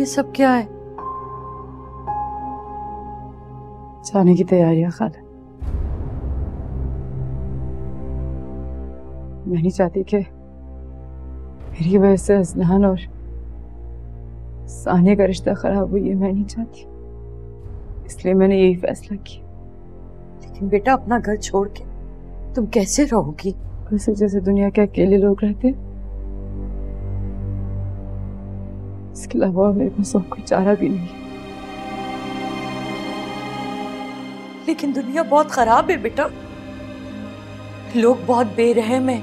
ये सब क्या है? जाने की तैयारियाँ खाला। मैं नहीं चाहती कि मेरी वजह से अजनान और सानिया का रिश्ता खराब हुई है मैं नहीं चाहती। इसलिए मैंने यही फैसला किया। लेकिन बेटा अपना घर छोड़ के तुम कैसे रहोगी? वैसे जैसे दुनिया के अकेले लोग रहते हैं। इसके अलावा मेरे पास और कोई चारा भी नहीं। है लेकिन दुनिया बहुत खराब है बेटा। लोग बहुत बेरहम है।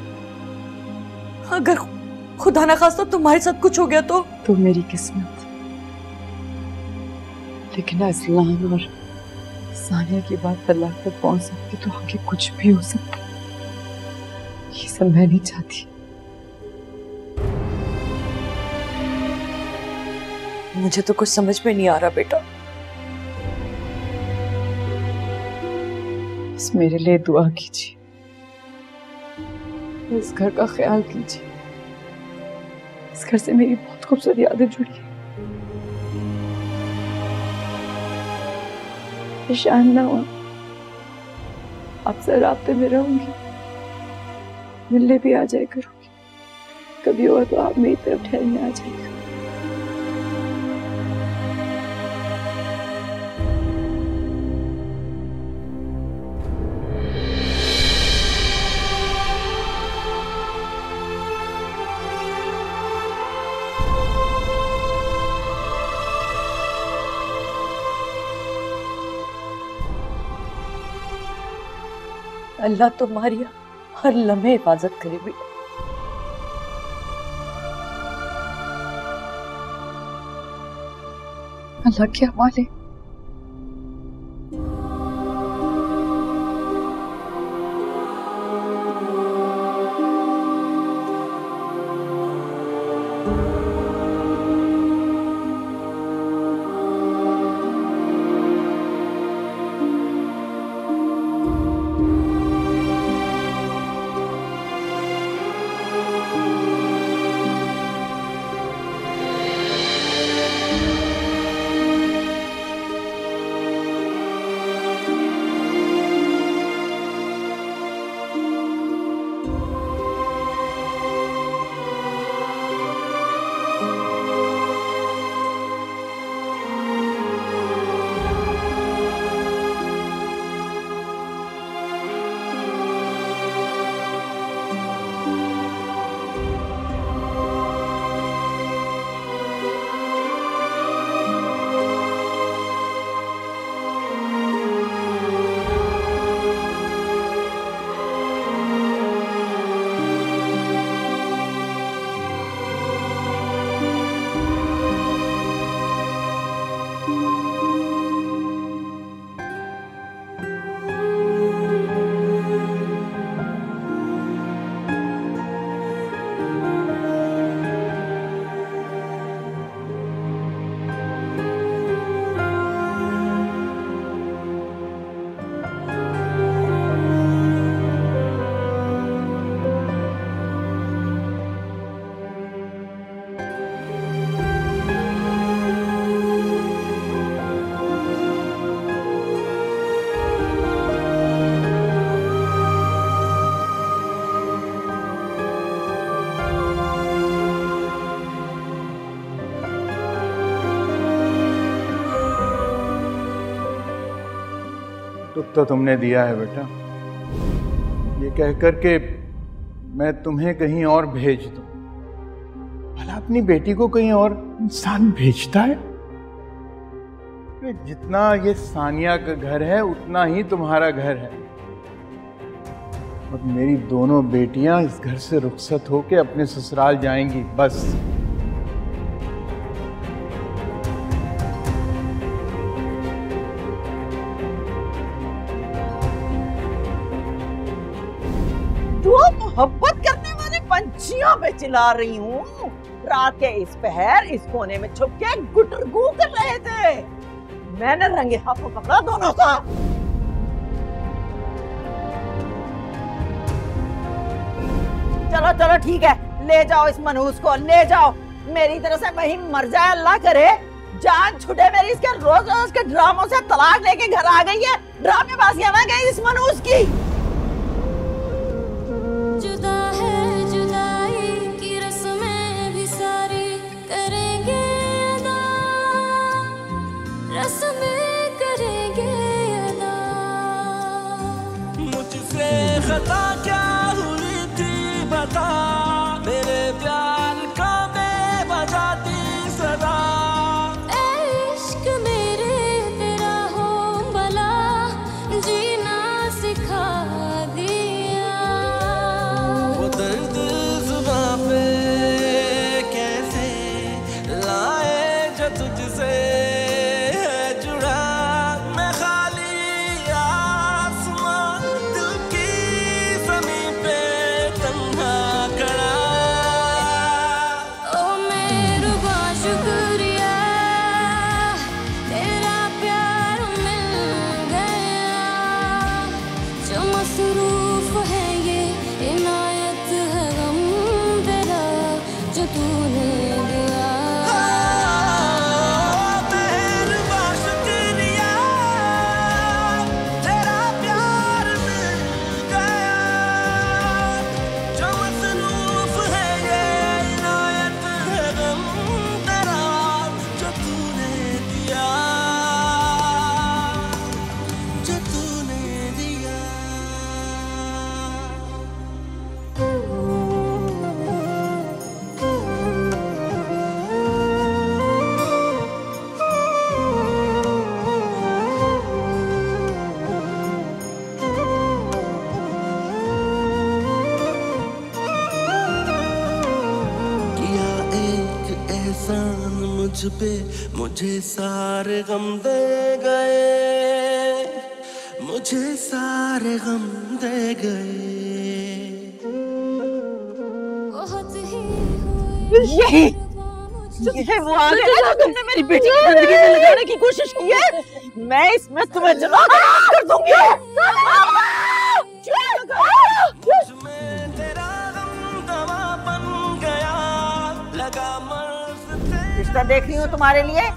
अगर खुदा ना खास्ता तुम्हारे साथ कुछ हो गया तो? तो मेरी किस्मत। लेकिन असलान और सानिया की बात तलाक तक पहुँच सकती तो आगे कुछ भी हो सकता। ये सब मैं नहीं चाहती। मुझे तो कुछ समझ में नहीं आ रहा बेटा। बस मेरे लिए दुआ कीजिए। इस घर का ख्याल कीजिए। इस घर से मेरी बहुत खूबसूरत यादें जुड़ी है परेशान ना हो। आपसे रास्ते में रहूँगी। मिलने भी आ जाए करूँगी। कभी हुआ तो आप मेरी तरफ़ ठहरने आ जाएगा अल्लाह तुम्हारी हर लम्हे हिफाजत करे बेटा। अल्लाह के हवाले दुख तो तुमने दिया है बेटा। ये कहकर के मैं तुम्हें कहीं और भेज दूँ। भला अपनी बेटी को कहीं और इंसान भेजता है? जितना ये सानिया का घर है, उतना ही तुम्हारा घर है। और मेरी दोनों बेटियाँ इस घर से रुखसत होके अपने ससुराल जाएँगी, बस। चिल्ला रही हूँ। रात के इस पहर, इस कोने में छुप के गुटरगू कर रहे थे। मैंने रंगे हाथों पकड़ा दोनों का। चलो चलो, ठीक है। ले जाओ इस मनहूस को, ले जाओ। मेरी तरह से वही मर जाए, अल्लाह करे। जान छुटे मेरी, इसके रोज रोज के ड्रामों से तलाक लेके घर आ गई है। ड्रामेबाजियाँ ना गई इस मनूस की। जुदा है मुझे सारे गम दे गए मुझे सारे गम दे गए। ही ये वो है तुमने मेरी बेटी की ज़िंदगी में लगाने की कोशिश की है। मैं इसमें तुम्हें जला कर दूँगी। तेरा गम दवा बन गया लगा मर्ज रिश्ता देख रही हूँ तुम्हारे लिए।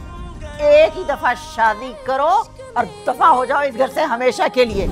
एक ही दफ़ा शादी करो और दफ़ा हो जाओ इस घर से हमेशा के लिए।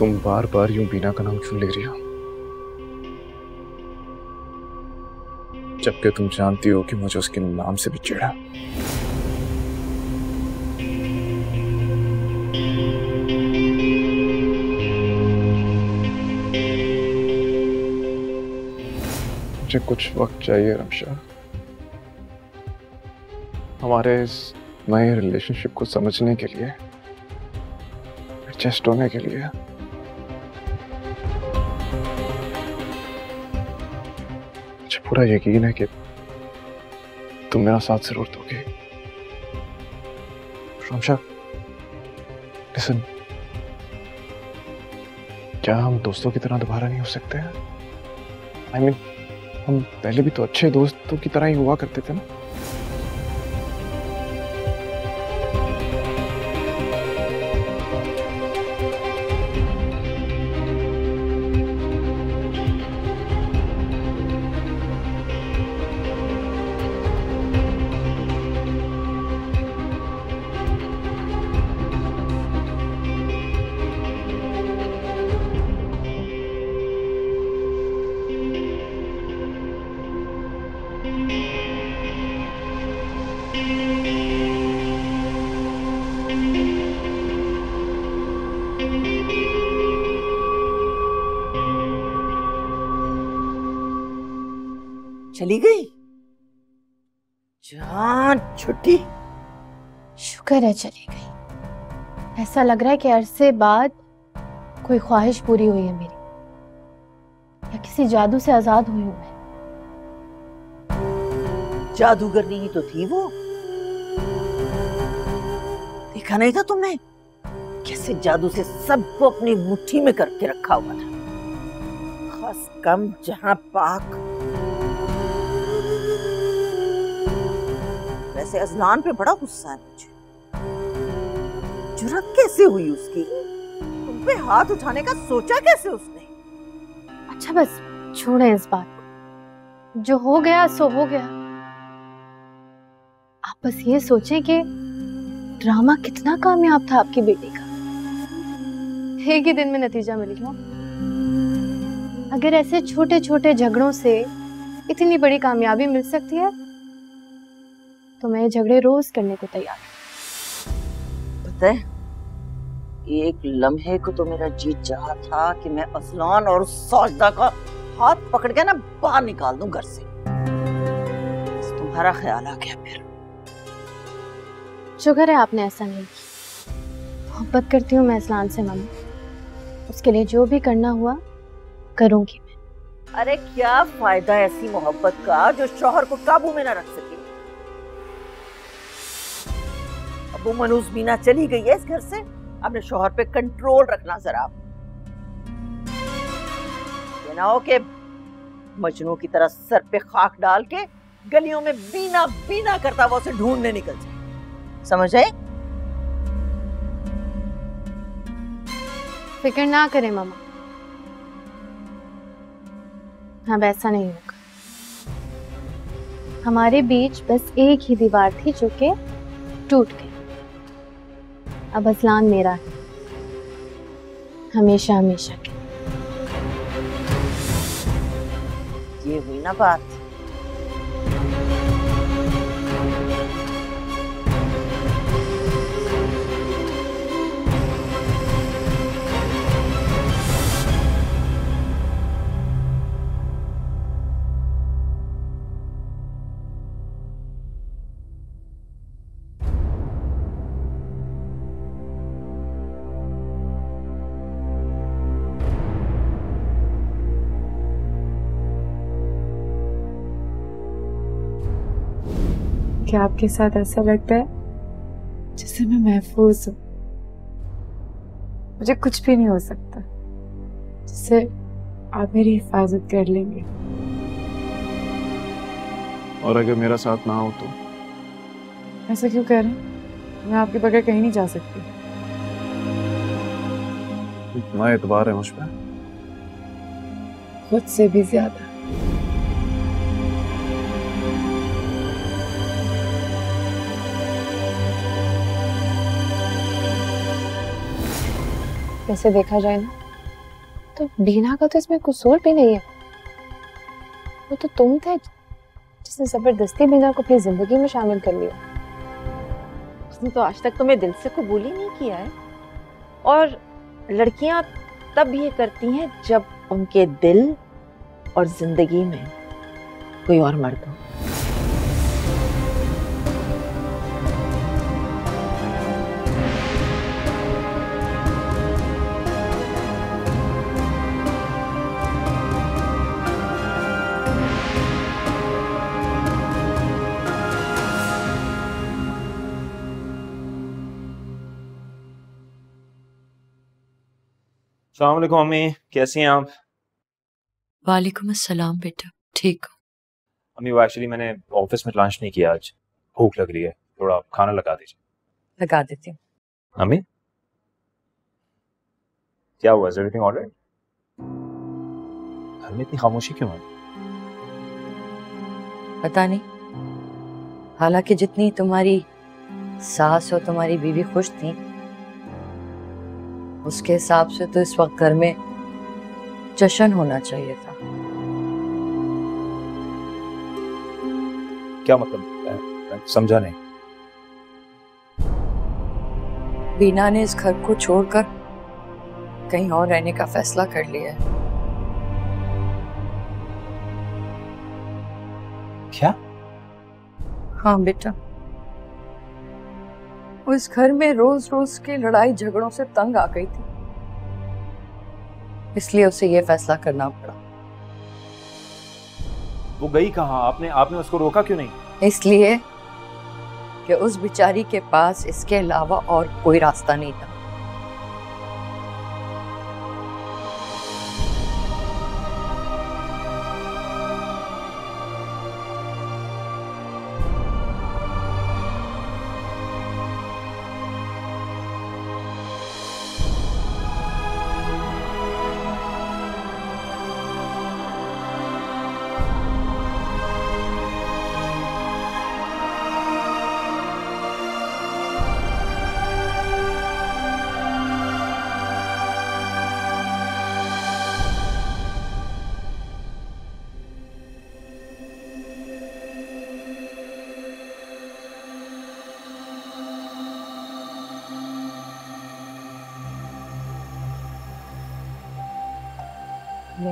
तुम बार बार यूँ बीना का नाम क्यों ले रही हो। जबकि तुम जानती हो कि मुझे उसके नाम से भी चिढ़ा। मुझे कुछ वक्त चाहिए, रमशा। हमारे इस नए रिलेशनशिप को समझने के लिए एडजस्ट होने के लिए। मुझे पूरा यकीन है कि तुम मेरा साथ ज़रूर दोगे। लिसन क्या हम दोस्तों की तरह दोबारा नहीं हो सकते हैं? आई I मीन mean, हम पहले भी तो अच्छे दोस्तों की तरह ही हुआ करते थे ना। शुक्र है चली गई। ऐसा लग रहा है कि अरसे बाद कोई ख्वाहिश पूरी हुई है मेरी। या किसी जादू से आज़ाद हुई हूँ मैं। जादूगरनी ही तो थी वो। देखा नहीं था तुमने? कैसे जादू से सबको अपनी मुट्ठी में करके रखा हुआ था। खास कम जहाँ पाक वैसे अजलान पे बड़ा गुस्सा है मुझे। जुरत कैसे हुई उसकी? तुम पे हाथ उठाने का सोचा कैसे उसने? अच्छा बस छोड़े इस बात को। जो हो गया, सो हो गया। आप बस ये सोचें कि ड्रामा कितना कामयाब था आपकी बेटी का। एक ही दिन में नतीजा मिल गया। अगर ऐसे छोटे छोटे झगड़ों से इतनी बड़ी कामयाबी मिल सकती है तो मैं झगड़े रोज करने को तैयार पता है एक लम्हे को तो मेरा जी चाह था कि मैं असलान और सौजदा का हाथ पकड़ के ना बाहर निकाल दूँ घर से। तुम्हारा ख्याल आ गया फिर। शुक्र है आपने ऐसा नहीं किया। मोहब्बत करती हूँ मैं असलान से मम्मी। उसके लिए जो भी करना हुआ करूँगी मैं। अरे क्या फ़ायदा ऐसी मोहब्बत का जो शोहर को काबू में ना रख सके? अब वो मनूस बीना चली गई है इस घर से। अपने शोहर पे कंट्रोल रखना जरा। ना हो कि मजनू की तरह सर पे खाक डाल के गलियों में बीना बीना करता हुआ उसे ढूँढने निकल जाए। समझ आए फ़िक्र ना करें मामा। अब ऐसा नहीं होगा। हमारे बीच बस एक ही दीवार थी जो कि टूट गई। अब असलान मेरा है। हमेशा हमेशा। के ये हुई ना बात? क्या आपके साथ ऐसा लगता है जैसे मैं महफूज हूँ। मुझे कुछ भी नहीं हो सकता जिससे आप मेरी हिफाजत कर लेंगे। और अगर मेरा साथ ना हो तो? ऐसा क्यों कह रहे हैं? मैं आपके बगैर कहीं नहीं जा सकती। इतना एतबार है मुझ पर खुद से भी ज़्यादा। वैसे देखा जाए ना तो बीना का तो इसमें कसूर भी नहीं है। वो तो तुम थे जिसने ज़बरदस्ती बीना को अपनी ज़िंदगी में शामिल कर लिया। उसने तो आज तक तुम्हें दिल से कबूल ही नहीं किया है। और लड़कियाँ तब ये करती हैं जब उनके दिल और ज़िंदगी में कोई और मर्द हो। सलामकुम अम्मी कैसी हैं आप? वालेकुम अस्सलाम बेटा ठीक हूँ। अम्मी वो एक्चुअली मैंने ऑफ़िस में लंच नहीं किया आज भूख लग रही है थोड़ा खाना लगा दीजिए। लगा देती हूँ। अम्मी? क्या हुआ एवरीथिंग ऑलराइट घर में इतनी खामोशी क्यों है? पता नहीं। हालाँकि जितनी तुम्हारी सास और तुम्हारी बीवी खुश थी उसके हिसाब से तो इस वक्त घर में जश्न होना चाहिए था। क्या मतलब? समझा नहीं। बीना ने इस घर को छोड़कर कहीं और रहने का फैसला कर लिया है। क्या? हाँ बेटा। वो इस घर में रोज रोज के लड़ाई झगड़ों से तंग आ गई थी। इसलिए उसे ये फैसला करना पड़ा। वो गई कहा? आपने आपने उसको रोका क्यों नहीं? इसलिए कि उस बिचारी के पास इसके अलावा और कोई रास्ता नहीं था।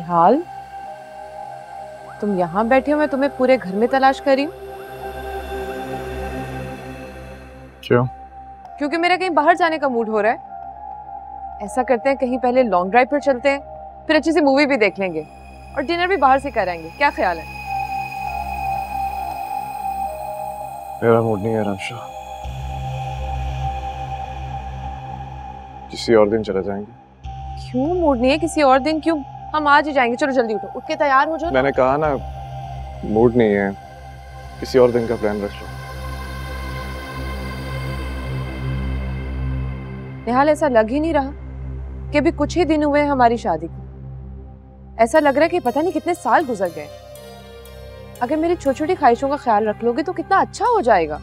निहाल तुम यहाँ बैठे हो मैं तुम्हें पूरे घर में तलाश कर रही हूँ। क्यों? क्योंकि मेरा कहीं बाहर जाने का मूड हो रहा है। ऐसा करते हैं कहीं पहले लॉन्ग ड्राइव पर चलते हैं फिर अच्छी सी मूवी भी देख लेंगे। और डिनर भी बाहर से कराएँगे क्या ख्याल है? मेरा मूड नहीं है रमशा। किसी और दिन चले जाएँगे। क्यों मूड नहीं है किसी और दिन? क्यों हम आज ही जाएँगे। चलो जल्दी उठो। उठ के तैयार हो जाओ मैंने कहा ना मूड नहीं है। किसी और दिन का प्लान रख लो। निहाल ऐसा लग ही नहीं रहा कि अभी कुछ ही दिन हुए हैं हमारी शादी को। ऐसा लग रहा है कि पता नहीं कितने साल गुजर गए अगर मेरी छोटी छोटी ख्वाहिशों का ख्याल रख लोगे तो कितना अच्छा हो जाएगा।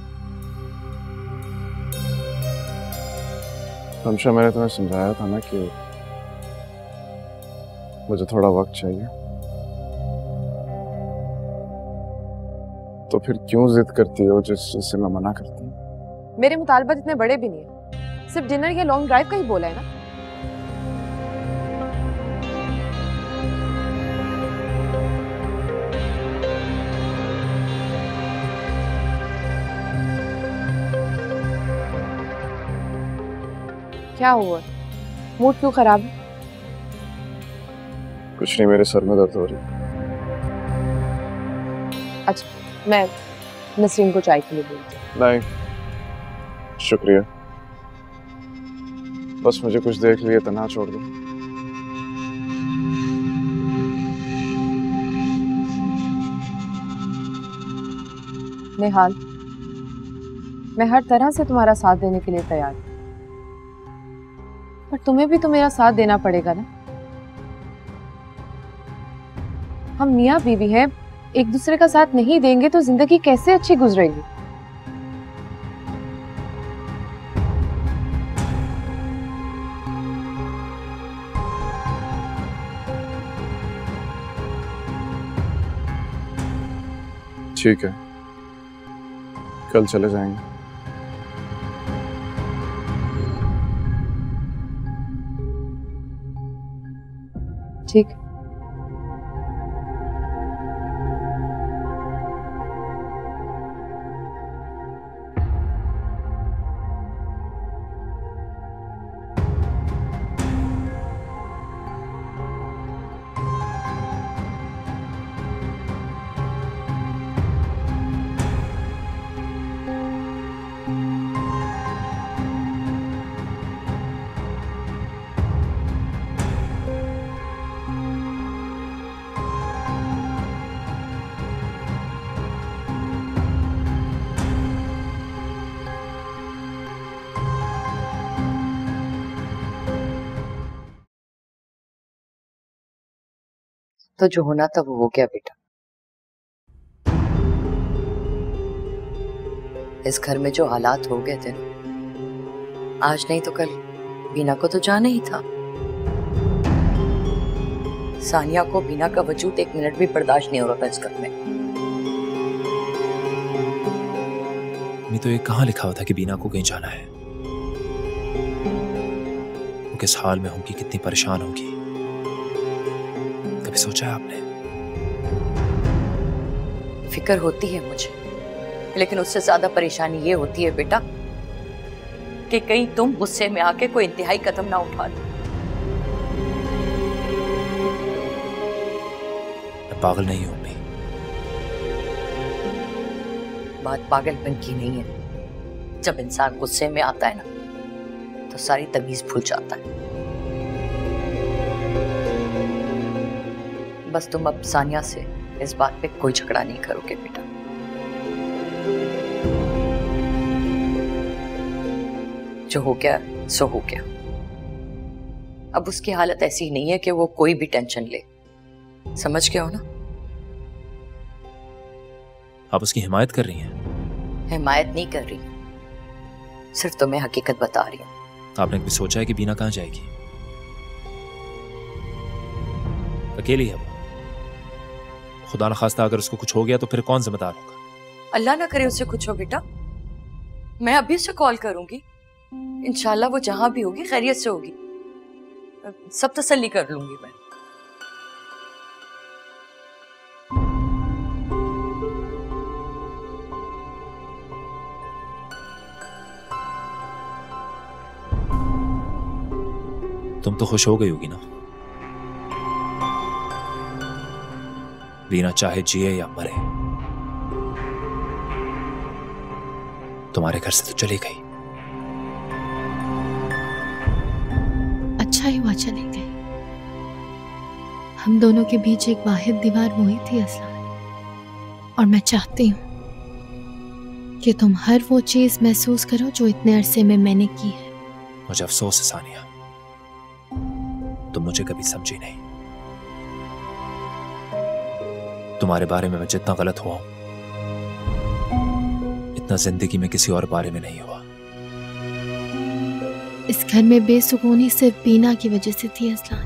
रमशा मैंने तुम्हें समझाया था ना कि मुझे थोड़ा वक्त चाहिए। तो फिर क्यों जिद करती हो जिस चीज़ से मैं मना करती हूँ? मेरे मुतालबात इतने बड़े भी नहीं है। सिर्फ़ डिनर या लॉन्ग ड्राइव का ही बोला है ना? क्या हुआ? मूड क्यों खराब है? कुछ नहीं मेरे सर में दर्द हो रही। अच्छा मैं नसरीन को चाय के लिए बोलती हूँ। नहीं शुक्रिया। बस मुझे कुछ देख लिए तना छोड़ दो। निहाल मैं हर तरह से तुम्हारा साथ देने के लिए तैयार हूँ। पर तुम्हें भी तो मेरा साथ देना पड़ेगा ना? हम मियाँ बीवी हैं, एक दूसरे का साथ नहीं देंगे तो ज़िंदगी कैसे अच्छी गुजरेगी? ठीक है। कल चले जाएँगे। तो जो होना था वो हो गया बेटा। इस घर में जो हालात हो गए थे आज नहीं तो कल, बीना को तो जाना ही था। सानिया को बीना का वजूद एक मिनट भी बर्दाश्त नहीं हो रहा था इस घर में। नहीं तो ये कहाँ लिखा हुआ था कि बीना को कहीं जाना है? किस हाल में होगी, कितनी परेशान होगी? सोचा आपने। फ़िक्र होती है मुझे लेकिन उससे ज़्यादा परेशानी ये होती है बेटा कि कहीं तुम गुस्से में आके कोई इंतहाई कदम ना उठा दो मैं पागल नहीं हूँ अम्मी। बात पागलपन की नहीं है। जब इंसान गुस्से में आता है ना तो सारी तमीज भूल जाता है। बस तुम अब सानिया से इस बात पे कोई झगड़ा नहीं करोगे बेटा। जो हो गया सो हो गया। अब उसकी हालत ऐसी नहीं है कि वो कोई भी टेंशन ले। समझ गए हो ना? आप उसकी हिमायत कर रही हैं? हिमायत नहीं कर रही। सिर्फ़ तुम्हें हकीकत बता रही हूँ। आपने कभी सोचा है कि बीना कहाँ जाएगी? अकेली है वो। खुदा न खास्ता अगर उसको कुछ हो गया तो फिर कौन जिम्मेदार होगा? अल्लाह ना करे उससे कुछ हो बेटा। मैं अभी उसे कॉल करूँगी। इंशाल्लाह वो जहाँ भी होगी खैरियत से होगी। सब तसल्ली कर लूँगी मैं। तुम तो खुश हो गई होगी ना? बीना चाहे जिए या मरे। तुम्हारे घर से तो चली गई। अच्छा ही हुआ चली गई। हम दोनों के बीच एक वाहिद दीवार वही थी असला और मैं चाहती हूँ कि तुम हर वो चीज़ महसूस करो जो इतने अरसे में मैंने की है। मुझे अफसोस है सानिया। तुम मुझे कभी समझी नहीं। तुम्हारे बारे में मैं जितना गलत हुआ हूँ इतना ज़िंदगी में किसी और बारे में नहीं हुआ। इस घर में बेसुकूनी सिर्फ़ बीना की वजह से थी असलान।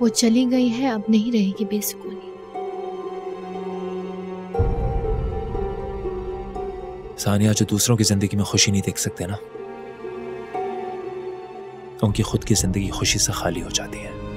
वो चली गई है अब नहीं रहेगी बेसुकूनी। सानिया जो दूसरों की ज़िंदगी में खुशी नहीं देख सकते ना उनकी खुद की ज़िंदगी खुशी से खाली हो जाती है।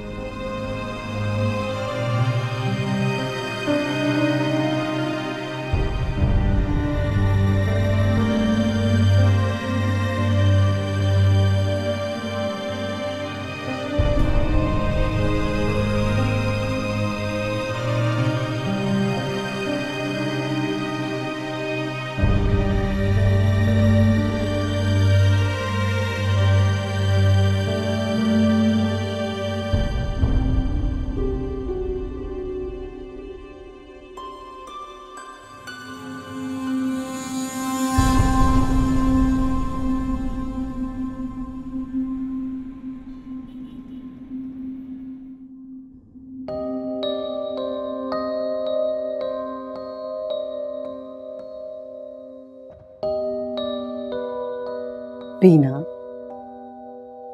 बीना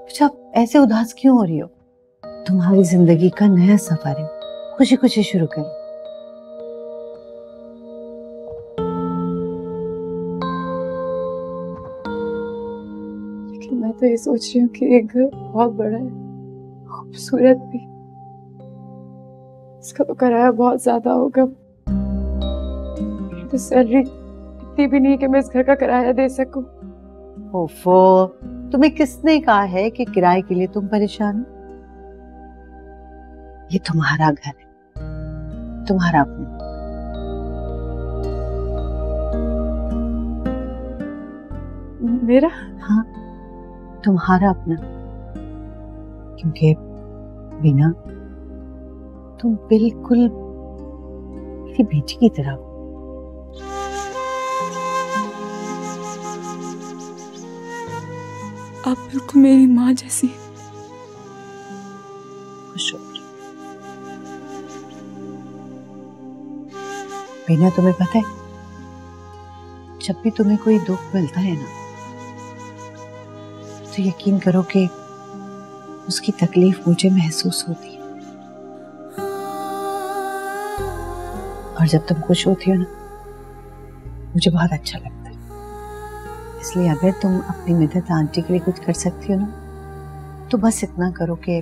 कुछ आप ऐसे उदास क्यों हो रही हो? तुम्हारी ज़िंदगी का नया सफ़र है। खुशी खुशी शुरू करो। मैं तो ये सोच रही हूँ कि ये घर बहुत बड़ा है, खूबसूरत भी। इसका तो किराया बहुत ज़्यादा होगा। तो सैलरी इतनी भी नहीं कि मैं इस घर का किराया दे सकूँ। ओफो तुम्हें किसने कहा है कि किराए के लिए तुम परेशान हो? ये तुम्हारा घर है। तुम्हारा अपना। मेरा? हाँ तुम्हारा अपना। क्योंकि बिना तुम बिल्कुल मेरी बेटी की तरह आप बिल्कुल मेरी माँ जैसी खुश हो बिना तुम्हें पता है, जब भी तुम्हें कोई दुख मिलता है ना तो यकीन करो कि उसकी तकलीफ़ मुझे महसूस होती है। और जब तुम खुश होती हो ना, मुझे बहुत अच्छा लगता है। इसलिए अगर तुम अपनी मदद आंटी के लिए कुछ कर सकती हो ना तो बस इतना करो कि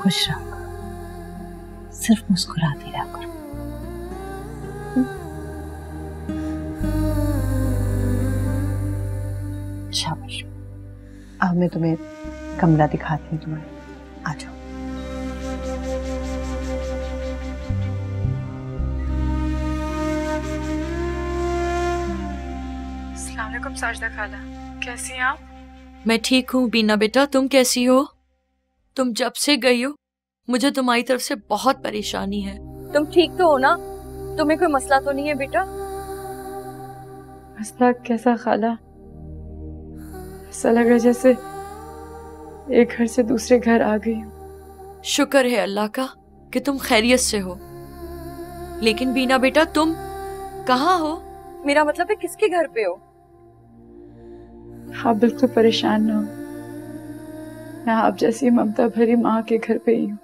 खुश रहो। सिर्फ़ मुस्कुराती रहा करो। शाबाश। अब मैं तुम्हें कमरा दिखाती हूँ तुम्हारा साजदा खाला कैसी हैं आप? मैं ठीक हूँ बीना बेटा तुम कैसी हो? तुम जब से गई हो मुझे तुम्हारी तरफ़ से बहुत परेशानी है। तुम ठीक तो हो ना? तुम्हें कोई मसला तो नहीं है बेटा? मसला कैसा खाला? ऐसा लगा जैसे एक घर से दूसरे घर आ गई हूँ। शुक्र है अल्लाह का कि तुम खैरियत से हो। लेकिन बीना बेटा तुम कहाँ हो? मेरा मतलब है किसके घर पे हो? आप बिल्कुल परेशान ना हो। मैं आप जैसी ममता भरी माँ के घर पे ही हूँ।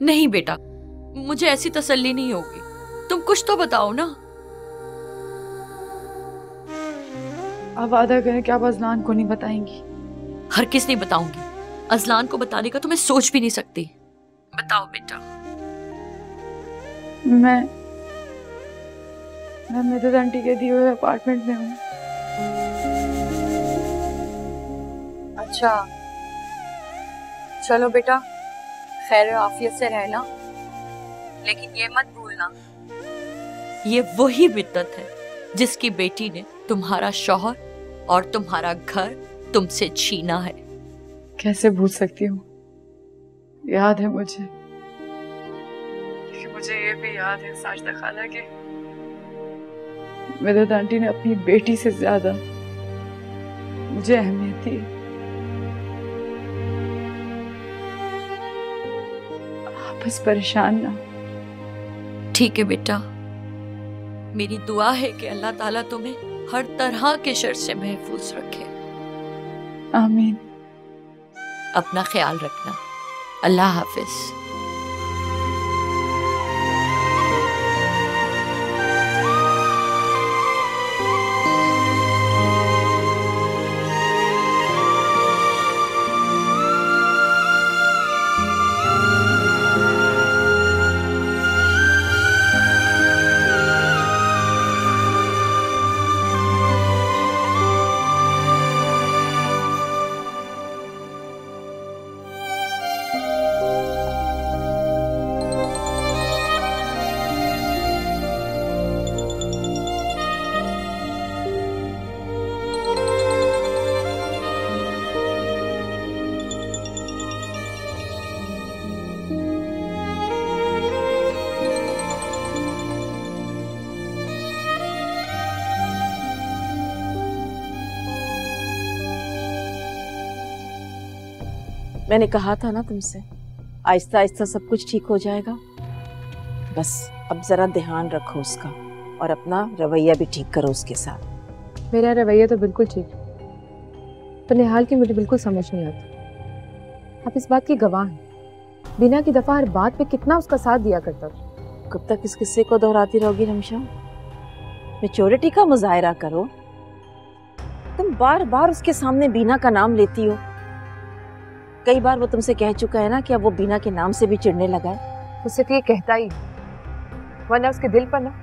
नहीं बेटा मुझे ऐसी तसल्ली नहीं होगी। तुम कुछ तो बताओ ना। आप वादा करें कि आप अजलान को नहीं बताएँगी। हर किस नहीं बताऊँगी? अजलान को बताने का तो मैं सोच भी नहीं सकती। बताओ बेटा। मैं मैं मदद आंटी के दिए हुए अपार्टमेंट में हूँ। अच्छा। चलो बेटा खैर आफियत से रहना। लेकिन ये मत भूलना। ये वही बिद्दत है जिसकी बेटी ने तुम्हारा शौहर और तुम्हारा घर तुमसे छीना है। कैसे भूल सकती हूँ? याद है मुझे। लेकिन मुझे ये भी याद है साजदा खाला के। मदद आंटी ने अपनी बेटी से ज़्यादा मुझे अहमियत दी बस परेशान ना। ठीक है बेटा। मेरी दुआ है कि अल्लाह ताला तुम्हें हर तरह के शर से महफूज रखे। आमीन। अपना ख्याल रखना। अल्लाह हाफिज। मैंने कहा था ना तुमसे आहिस्ता आहिस्ता सब कुछ ठीक हो जाएगा। बस अब जरा ध्यान रखो उसका और अपना रवैया भी ठीक करो उसके साथ। मेरा रवैया तो बिल्कुल ठीक है पर निहाल की मुझे बिल्कुल समझ नहीं आती। आप इस बात की गवाह हैं। बिना की दफ़ा हर बात पे कितना उसका साथ दिया करता था? कब तक इस किस्से को दोहराती रहोगी रमशा? मेच्योरिटी का मुजाहरा करो। तुम बार बार उसके सामने बीना का नाम लेती हो। कई बार वो तुमसे कह चुका है ना कि अब वो बीना के नाम से भी चिढ़ने लगा है। वो सिर्फ़ ये कहता ही वरना उसके दिल पर ना।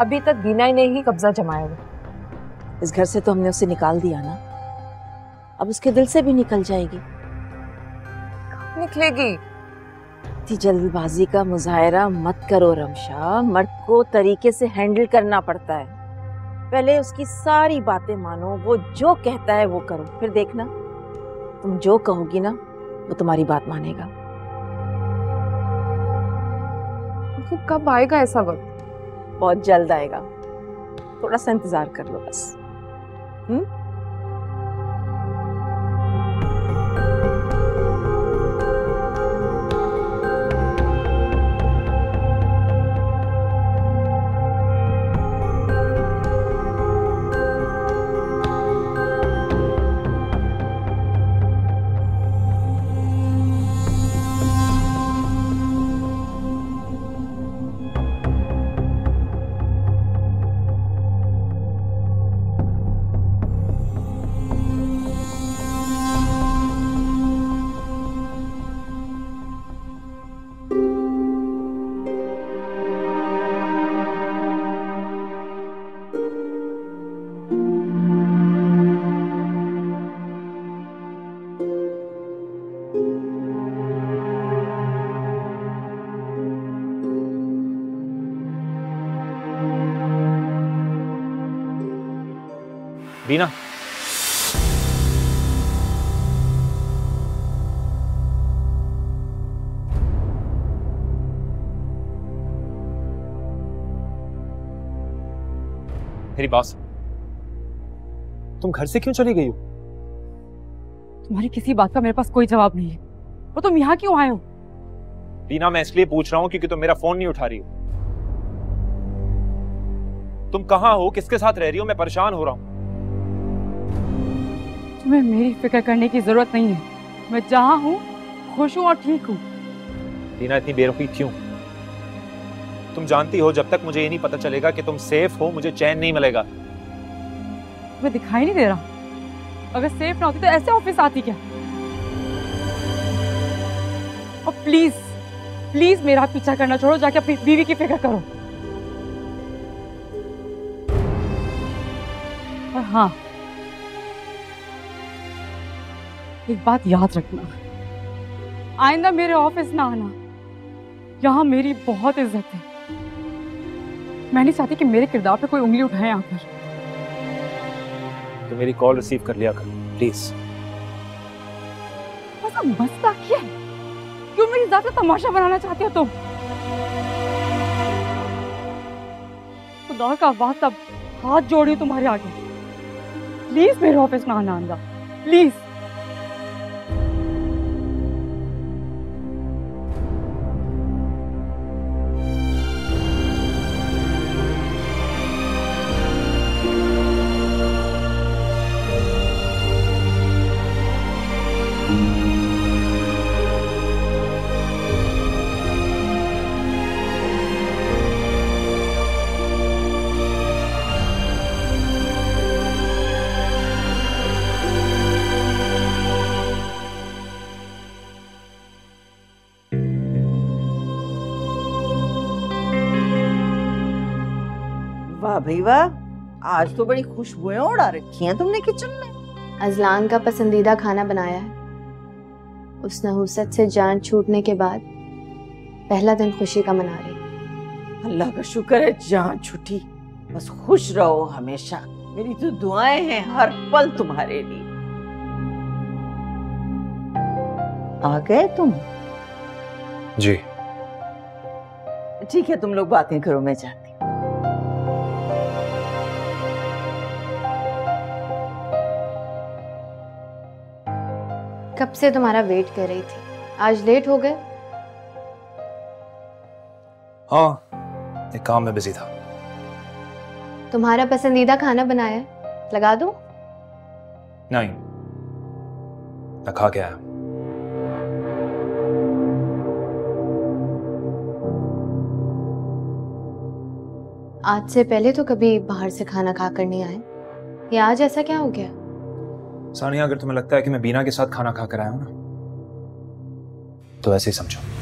अभी तक बीना ही ने ही कब्जा जमाया हुआ। इस घर से तो हमने उसे निकाल दिया ना। अब उसके दिल से भी निकल जाएगी। निकलेगी? इतनी जल्दबाजी का मुजाहरा मत करो रमशा। मर्द को तरीके से हैंडल करना पड़ता है। पहले उसकी सारी बातें मानो वो जो कहता है वो करो। फिर देखना। तुम जो कहोगी ना वो तुम्हारी बात मानेगा। तो कब आएगा ऐसा वक्त? बहुत जल्द आएगा। थोड़ा सा इंतज़ार कर लो बस। हम्म? बीना मेरी बात सुन। तुम घर से क्यों चली गई हो? तुम्हारी किसी बात का मेरे पास कोई जवाब नहीं है। और तुम यहाँ क्यों आए हो? बीना मैं इसलिए पूछ रहा हूँ क्योंकि तुम मेरा फ़ोन नहीं उठा रही हो। तुम कहाँ हो? किसके साथ रह रही हो? मैं परेशान हो रहा हूँ। तुम्हें मेरी फ़िक्र करने की ज़रूरत नहीं है। मैं जहाँ हूँ खुश हूँ और ठीक हूँ। बीना इतनी बेरुखी क्यों? तुम जानती हो जब तक मुझे ये नहीं पता चलेगा कि तुम सेफ़ हो मुझे चैन नहीं मिलेगा। तुम्हें दिखाई नहीं दे रहा। अगर सेफ़ ना होती तो ऐसे ऑफ़िस आती क्या? और प्लीज़ प्लीज़ मेरा पीछा करना छोड़ो जाके अपनी बीवी की फ़िक्र करो। और हाँ एक बात याद रखना। आइंदा मेरे ऑफ़िस ना आना। यहाँ मेरी बहुत इज़्ज़त है। मैं नहीं चाहती कि मेरे किरदार पे कोई उंगली उठाए यहाँ पर तो मेरी कॉल रिसीव कर लिया कर प्लीज़ ऐसा मस्ता क्या है? क्यों मेरी का तमाशा बनाना चाहते हो तुम? खुदा का वास्ता हाथ जोड़ी तुम्हारे आगे। प्लीज़ मेरे ऑफ़िस में आना आंदा प्लीज़ भाई वाह आज तो बड़ी खुशबुएँ उड़ा रखी हैं तुमने किचन में। अजलान का पसंदीदा खाना बनाया है। उस नहुसत से जान छूटने के बाद पहला दिन खुशी का मना रही। अल्लाह का शुक्र है जान छुट्टी बस खुश रहो हमेशा। मेरी तो दुआएँ हैं हर पल तुम्हारे लिए। आ गए तुम? जी। ठीक है तुम लोग बातें करो मैं जाती कब से तुम्हारा वेट कर रही थी? आज लेट हो गए। हाँ एक काम में बिज़ी था। तुम्हारा पसंदीदा खाना बनाया है? लगा दूँ? नहीं। मैं खा के आया। आज से पहले तो कभी बाहर से खाना खाकर नहीं आए। ये आज ऐसा क्या हो गया? सानिया, अगर तुम्हें लगता है कि मैं बीना के साथ खाना खा कर आया हूँ ना तो ऐसे ही समझो।